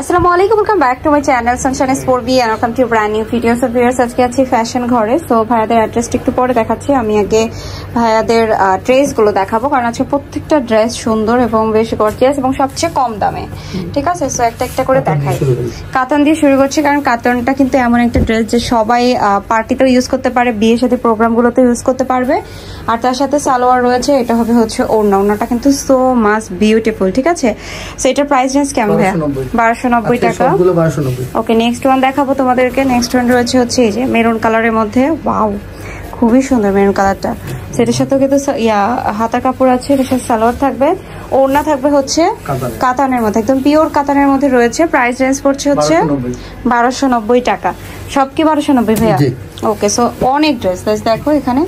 আসসালামু আলাইকুম welcome back to my channel Sunshine Sport B and welcome to brand new videos of viewers আজকে আছি fashion ঘরে। So ভাইয়াদের অ্যাড্রেসটা একটু পরে দেখাচ্ছি। আমি আগে ভাইয়াদের ড্রেসগুলো দেখাবো কারণ আজকে প্রত্যেকটা ড্রেস সুন্দর এবং বেশ গর্জিয়াস এবং সবচেয়ে কম দামে। ঠিক আছে? সো একটা একটা করে দেখাই। কাতান দিয়ে শুরু করছি কারণ কাতানটা কিন্তু এমন একটা ড্রেস যে সবাই পার্টিতেও ইউজ করতে পারে বিয়ের সাথে প্রোগ্রামগুলোতে ইউজ করতে পারবে। আর তার সাথে সালোয়ার রয়েছে এটা হবে হচ্ছে ওড়না। ওড়নাটা কিন্তু সো মাস বিউটিফুল ঠিক আছে? সো এটার প্রাইস রেঞ্জ কেমন ভাইয়া? বারোশো নব্বই টাকা। ওকে নেক্সট ওয়ান দেখাবো তোমাদেরকে। নেক্সট ওয়ান রয়েছে হচ্ছে এই যে মেরুন কালারের মধ্যে। ওয়াও খুবই সুন্দর মেরুন কালারটা সেটার সাথেও কিন্তু ইয়া হাতার কাপড় আছে এটার সাথে সালোয়ার থাকবে। ওড়না থাকবে হচ্ছে কাতানের। কাতানের মধ্যে একদম পিওর কাতানের মধ্যে রয়েছে। প্রাইস রেঞ্জ পড়ছে হচ্ছে বারোশো নব্বই। টাকা। সব কি বারোশো নব্বই ভাইয়া? ওকে সো অনেক ড্রেস দেখো এখানে।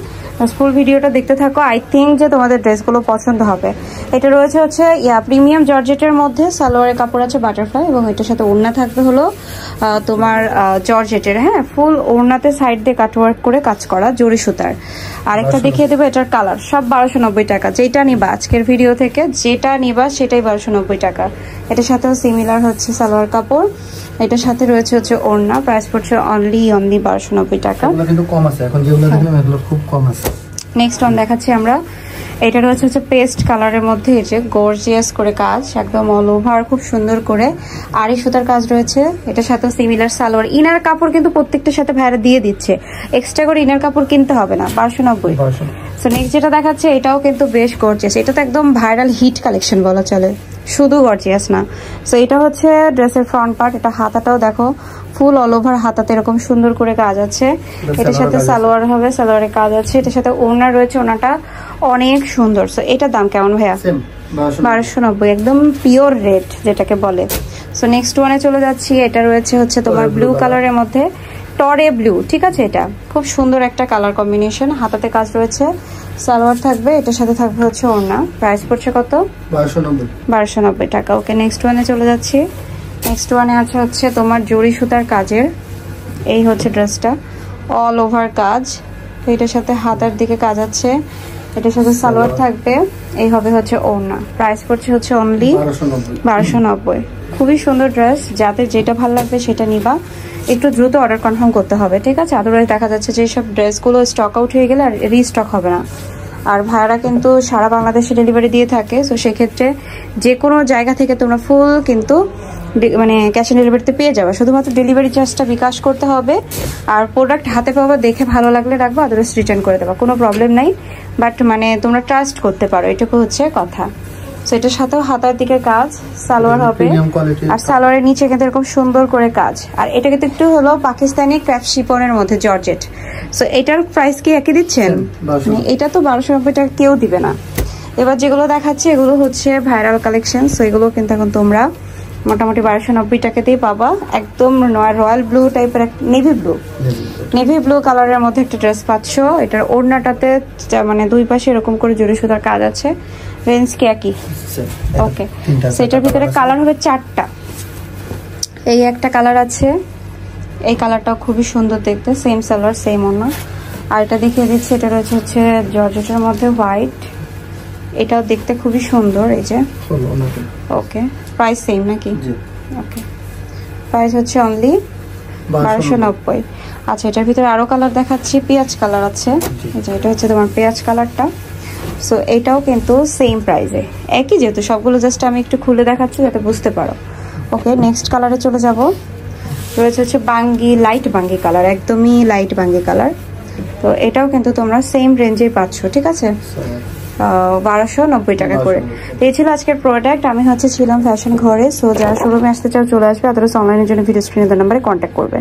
ফুল ভিডিওটা দেখতে থাকো। আই থিঙ্ক যে তোমাদের ড্রেসগুলো পছন্দ হবে। এটা রয়েছে হচ্ছে ইয়া প্রিমিয়াম জর্জেটের মধ্যে সালোয়ারের কাপড় আছে বাটারফ্লাই এবং এটার সাথে ওড়না থাকবে হলো তোমার জর্জেটের হ্যাঁ? ফুল ওড়নাতে সাইড দিয়ে কাটওয়ার্ক করে কাজ করা জরি সুতার। আরেকটা দেখিয়ে দেবো এটার কালার সব বারোশো নব্বই টাকা। যেটা নিবা আজকের ভিডিও থেকে যেটা নিবা সেটাই বারোশো নব্বই টাকা। এটার সাথেও সিমিলার হচ্ছে সালোয়ার কাপড়। এটার সাথে রয়েছে হচ্ছে ওড়না প্রাইস পড়ছে অনলি অনলি বারোশো নব্বই টাকা। কিন্তু কম আছে। এখন যেগুলো খুব কম আছে। নেক্সট ওয়ান দেখাচ্ছি আমরা। এটা রয়েছে হচ্ছে পেস্ট কালারের মধ্যে এই যে গর্জিয়াস করে কাজ একদম অল ওভার খুব সুন্দর করে। আড়ি সুতার কাজ রয়েছে এটার সাথে সিমিলার সালোয়ার। ইনার কাপড় কিন্তু প্রত্যেকটার সাথে ভাইরা দিয়ে দিচ্ছে। এক্সট্রা করে ইনার কাপড় কিনতে হবে না বারোশো নব্বই। সো নেক্সট যেটা দেখাচ্ছে এটাও কিন্তু বেশ গর্জিয়াস এটা তো একদম ভাইরাল হিট কালেকশন বলা চলে। শুধু গর্জিয়াস না। সো এটা হচ্ছে ড্রেসের ফ্রন্ট পার্ট এটা হাতাটাও দেখো। ফুল অল ওভার হাতাতে এরকম সুন্দর করে কাজ আছে। এটার সাথে সালোয়ার হবে সালোয়ারের কাজ আছে। এটার সাথে ওড়না রয়েছে ওনাটা অনেক সুন্দর। সো এটার দাম কেমন ভাইয়া? বারোশো নব্বই। একদম পিওর রেড যেটাকে বলে। সো নেক্সট ওয়ানে চলে যাচ্ছি। এটা রয়েছে হচ্ছে তোমার ব্লু কালারের মধ্যে টরে ব্লু ঠিক আছে এটা? খুব সুন্দর একটা কালার কম্বিনেশন হাতাতে কাজ রয়েছে। সালোয়ার থাকবে এটার সাথে থাকবে হচ্ছে ওড়না। প্রাইস পড়ছে কত? বারোশো নব্বই। টাকা। ওকে নেক্সট ওয়ানে চলে যাচ্ছি। নেক্সট ওয়ানে আছে হচ্ছে তোমার জরি সুতার কাজের। এই হচ্ছে ড্রেসটা। অল ওভার কাজ। তো এটার সাথে হাতার দিকে কাজ আছে। এটার সাথে সালোয়ার থাকবে। এই হবে হচ্ছে ওড়না। প্রাইস পড়ছে হচ্ছে অনলি বারোশো নব্বই। খুবই সুন্দর ড্রেস যাতে যেটা ভালো লাগবে সেটা নিবা। একটু দ্রুত অর্ডার কনফার্ম করতে হবে ঠিক আছে? আদারওয়াইজ দেখা যাচ্ছে যে সব ড্রেসগুলো স্টক আউট হয়ে গেলে আর রিস্টক হবে না। আর ভাড়া কিন্তু সারা বাংলাদেশে ডেলিভারি দিয়ে থাকে। তো সেক্ষেত্রে যে কোনো জায়গা থেকে তোমরা ফুল কিন্তু মানে ক্যাশ অন ডেলিভারিতে পেয়ে যাবে। শুধুমাত্র ডেলিভারি চার্জটা বিকাশ করতে হবে। আর প্রোডাক্ট হাতে পাবা দেখে ভালো লাগলে রাখব আদারওয়াইজ রিটার্ন করে দেবা। কোনো প্রবলেম নাই। বাট মানে তোমরা ট্রাস্ট করতে পারো এটুকু হচ্ছে কথা। এটার সাথেও হাতার দিকে কাজ সালোয়ার হবে। আর সালোয়ারের নিচে কিন্তু এরকম সুন্দর করে কাজ। আর এটা কিন্তু একটু হলো পাকিস্তানি ক্র্যাপ শিপনের মধ্যে জর্জেট। সো এটার প্রাইস কি একই দিচ্ছেন? মানে এটা তো বারোশো নব্বই টাকা কেউ দিবে না। এবার যেগুলো দেখাচ্ছে এগুলো হচ্ছে ভাইরাল কালেকশন সো এগুলো কিন্তু এখন তোমরা মোটামুটি বারোশো নব্বই টাকাতেই পাবা। একদম রয়্যাল ব্লু টাইপের নেভি ব্লু। নেভি ব্লু কালারের মধ্যে একটা ড্রেস পাচ্ছ। এটার ওড়নাটাতে মানে দুই পাশে এরকম করে জড়ি সুতার কাজ আছে। রেঞ্জ কি একই? ওকে সেটার ভিতরে কালার হবে চারটা। এই একটা কালার আছে। এই কালারটাও খুবই সুন্দর দেখতে। সেম সালোয়ার সেম অন্য আর এটা দেখিয়ে দিচ্ছি এটা রয়েছে হচ্ছে জর্জেটের মধ্যে হোয়াইট এটাও দেখতে খুবই সুন্দর এই যে। ওকে প্রাইস সেম নাকি? জি। ওকে প্রাইস হচ্ছে অনলি বারোশো নব্বই। আচ্ছা এটার ভিতরে আরও কালার দেখাচ্ছি পেঁয়াজ কালার আছে। এই যে এটা হচ্ছে তোমার পেঁয়াজ কালারটা সো এটাও কিন্তু সেম প্রাইসে একই যেহেতু সবগুলো জাস্ট আমি একটু খুলে দেখাচ্ছি যাতে বুঝতে পারো। ওকে নেক্সট কালারে চলে যাব। রয়েছে হচ্ছে বাঙ্গি লাইট বাঙ্গি কালার একদমই লাইট বাঙ্গি কালার তো এটাও কিন্তু তোমরা সেম রেঞ্জেই পাচ্ছ ঠিক আছে? বারোশো নব্বই টাকা করে। এই ছিল আজকের প্রোডাক্ট আমি হচ্ছে ছিলাম ফ্যাশন ঘরে। সো যারা শোরুমে আসতে চাও চলে আসবে। অথবা অনলাইনের জন্য ভিডিও স্ক্রিনে নাম্বারে কন্ট্যাক্ট করবে।